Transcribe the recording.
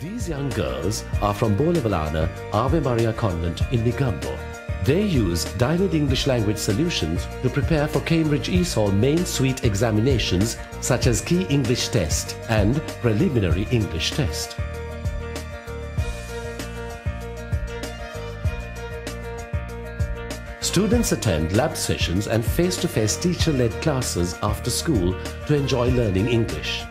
These young girls are from Bolawalana Ave Maria Convent in Negombo. They use DynEd English Language Solutions to prepare for Cambridge ESOL main suite examinations such as Key English Test and Preliminary English Test. Students attend lab sessions and face-to-face teacher-led classes after school to enjoy learning English.